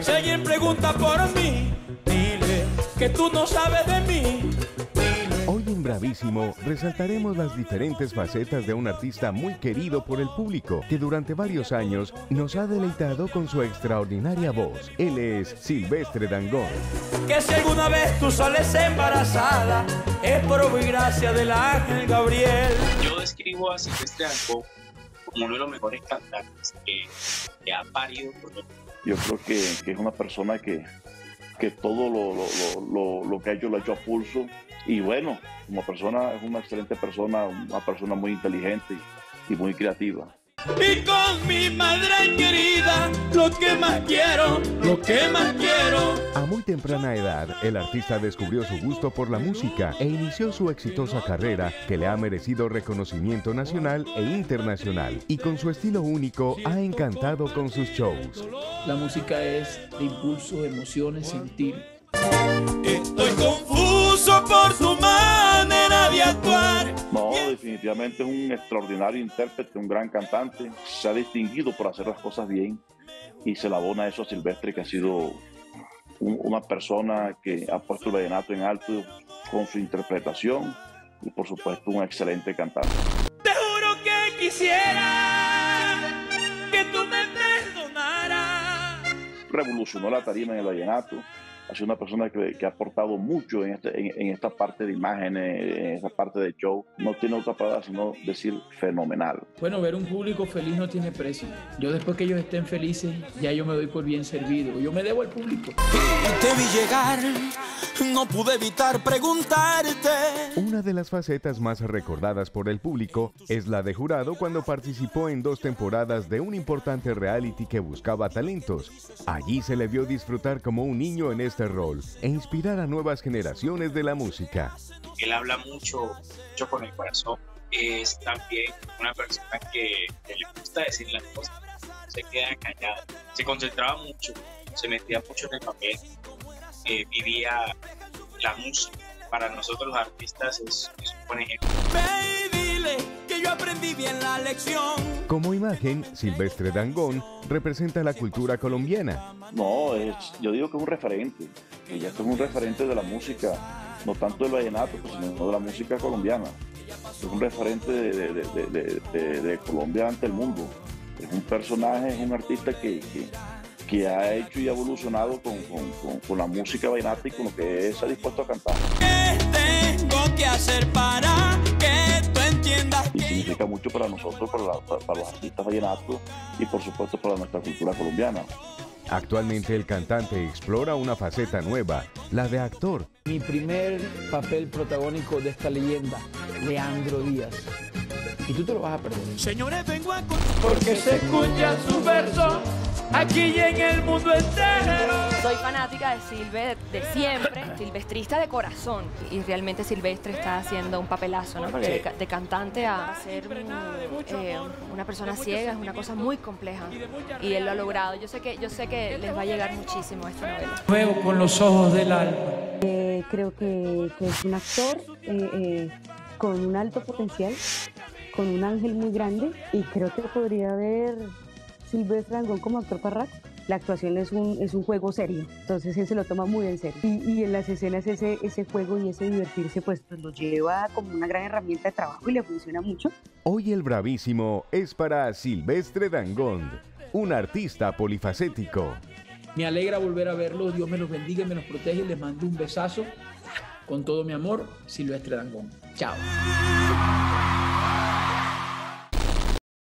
Si alguien pregunta por mí, dile que tú no sabes de mí. Hoy en Bravísimo resaltaremos las diferentes facetas de un artista muy querido por el público que durante varios años nos ha deleitado con su extraordinaria voz. Él es Silvestre Dangón. Que si alguna vez tú sales embarazada, es por y gracia del ángel Gabriel. Yo describo a Silvestre Dangón como uno de los mejores cantantes que, que ha parido Colombia. Yo creo que, es una persona que, que todo lo, lo, lo, lo, que ha hecho lo ha hecho a pulso. Y bueno, como persona es una excelente persona, una persona muy inteligente y muy creativa. Y con mi madre querida, lo que más quiero, lo que más quiero. A muy temprana edad, el artista descubrió su gusto por la música e inició su exitosa carrera que le ha merecido reconocimiento nacional e internacional. Y con su estilo único ha encantado con sus shows. La música es de impulso, emociones, sentir. Estoy confuso definitivamente es un extraordinario intérprete, un gran cantante. Se ha distinguido por hacer las cosas bien y se la abona eso a Silvestre, que ha sido un, una persona que ha puesto el vallenato en alto con su interpretación y por supuesto un excelente cantante. Te juro que quisiera que tú me perdonaras. Revolucionó la tarima en el vallenato ha sido una persona que, que ha aportado mucho en, este, en, en, esta parte de imágenes, en esta parte de show. No tiene otra palabra sino decir fenomenal. Bueno, ver un público feliz no tiene precio. Yo después que ellos estén felices, ya yo me doy por bien servido. Yo me debo al público. Te vi llegar, no pude evitar preguntarte. Una de las facetas más recordadas por el público es la de jurado cuando participó en dos temporadas de un importante reality que buscaba talentos. Allí se le vio disfrutar como un niño en este rol e inspirar a nuevas generaciones de la música. Él habla mucho, mucho con el corazón. Es también una persona que, que le gusta decir las cosas, se queda callado. Se concentraba mucho, se metía mucho en el papel, eh, vivía la música. Para nosotros los artistas es, es un buen ejemplo. Que yo aprendí bien la lección. Como imagen, Silvestre Dangón representa la cultura colombiana. No, es, yo digo que es un referente. Ella es un referente de la música, no tanto del vallenato, pues, sino de la música colombiana. Es un referente de, de, de, de, Colombia ante el mundo. Es un personaje, es un artista que, que, que ha hecho y ha evolucionado con, con, con, con, la música vallenata y con lo que está dispuesto a cantar. ¿Qué tengo que hacer para que tú entiendas? Y significa mucho para nosotros, para, la, para, para los artistas vallenatos y por supuesto para nuestra cultura colombiana. Actualmente el cantante explora una faceta nueva, la de actor. Mi primer papel protagónico de esta leyenda, Leandro Díaz. Y tú te lo vas a perdonar. Señores, vengo a porque se escucha su verso aquí y en el mundo entero. Soy fanática de Silve de, de, siempre, silvestrista de corazón. Y realmente Silvestre está haciendo un papelazo, ¿no? Porque de, de cantante a ser eh, una persona ciega es una cosa muy compleja. Y él lo ha logrado. Yo sé que, yo sé que les va a llegar muchísimo esta novela. Juego con los ojos del alma. Eh, creo que, que, es un actor eh, con un alto potencial, con un ángel muy grande. Y creo que podría haber Silvestre Dangón como actor parraco. La actuación es un, es un juego serio, entonces él se lo toma muy en serio. Y, y en las escenas ese, ese juego y ese divertirse pues, pues lo lleva como una gran herramienta de trabajo y le funciona mucho. Hoy el bravísimo es para Silvestre Dangond, un artista polifacético. Me alegra volver a verlos, Dios me los bendiga y me los protege. Les mando un besazo con todo mi amor, Silvestre Dangón. Chao.